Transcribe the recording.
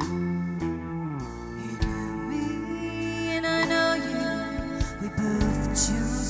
You know me and I know you. We both choose.